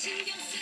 see you soon.